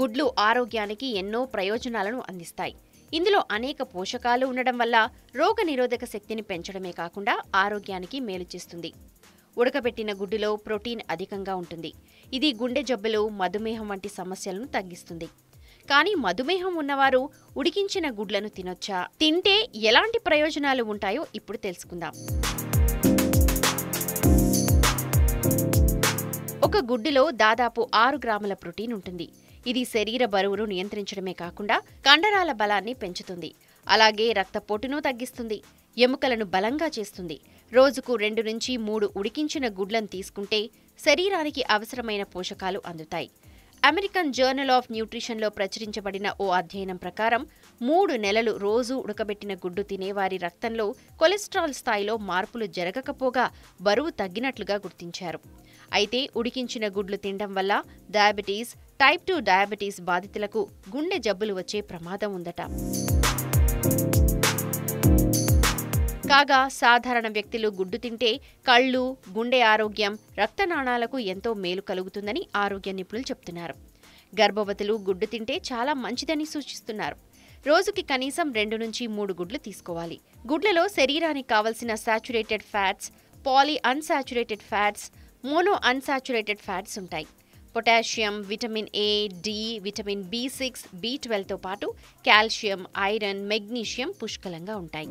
గుడ్లు ఆరోగ్యానికి ఎన్నో ప్రయోజనాలను అందిస్తాయి. ఇందులో అనేక పోషకాలు ఉండడం వల్ల రోగనిరోధక శక్తిని పెంచడమే కాకుండా ఆరోగ్యానికి మేలు చేస్తుంది. ఉడకబెట్టిన గుడ్డులో ప్రోటీన్ అధికంగా ఉంటుంది. ఇది గుండె జబ్బులు మధుమేహం వంటి సమస్యలను తగ్గిస్తుంది. కానీ మధుమేహం ఉన్నవారు ఉడికించిన గుడ్లను తినొచ్చా? తింటే ఎలాంటి ప్రయోజనాలు ఉంటాయో ఇప్పుడు తెలుసుకుందాం. ఒక గుడ్డులో దాదాపు ఆరు గ్రాముల ప్రోటీన్ ఉంటుంది. ఇది శరీర బరువును నియంత్రించడమే కాకుండా కండరాల బలాన్ని పెంచుతుంది. అలాగే రక్తపోటును తగ్గిస్తుంది. ఎముకలను బలంగా చేస్తుంది. రోజుకు రెండు నుంచి మూడు ఉడికించిన గుడ్లను తీసుకుంటే శరీరానికి అవసరమైన పోషకాలు అందుతాయి. అమెరికన్ జర్నల్ ఆఫ్ న్యూట్రిషన్లో ప్రచురించబడిన ఓ అధ్యయనం ప్రకారం మూడు నెలలు రోజు ఉడకబెట్టిన గుడ్డు తినేవారి రక్తంలో కొలెస్ట్రాల్ స్థాయిలో మార్పులు జరగకపోగా బరువు తగ్గినట్లుగా గుర్తించారు. అయితే ఉడికించిన గుడ్లు తినడం వల్ల డయాబెటీస్ టైప్ టూ డయాబెటీస్ బాధితులకు గుండె జబ్బులు వచ్చే ప్రమాదం ఉందట. కాగా సాధారణ వ్యక్తులు గుడ్డు తింటే కళ్ళు గుండె ఆరోగ్యం రక్తనాళాలకు ఎంతో మేలు కలుగుతుందని ఆరోగ్య నిపుణులు చెప్తున్నారు. గర్భవతులు గుడ్డు తింటే చాలా మంచిదని సూచిస్తున్నారు. రోజుకి కనీసం రెండు నుంచి మూడు గుడ్లు తీసుకోవాలి. గుడ్లలో శరీరానికి కావలసిన saturated fats poly unsaturated fats mono unsaturated fats ఉంటాయి. Potassium vitamin A D vitamin B six B ట్వెల్వ్తో పాటు కాల్షియం ఐరన్ మెగ్నీషియం పుష్కలంగా ఉంటాయి.